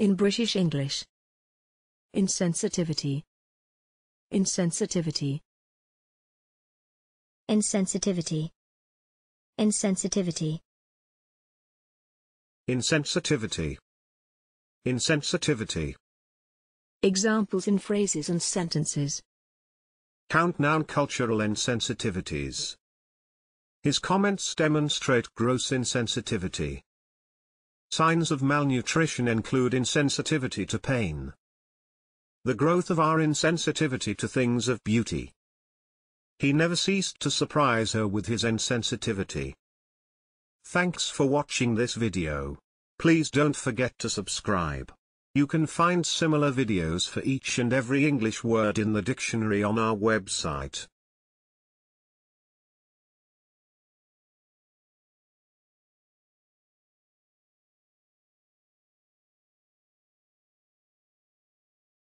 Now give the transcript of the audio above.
In British English. Insensitivity. Insensitivity. Insensitivity. Insensitivity. Insensitivity. Insensitivity. Examples in phrases and sentences. Count noun cultural insensitivities. His comments demonstrate gross insensitivity. Signs of malnutrition include insensitivity to pain. The growth of our insensitivity to things of beauty. He never ceased to surprise her with his insensitivity. Thanks for watching this video. Please don't forget to subscribe. You can find similar videos for each and every English word in the dictionary on our website.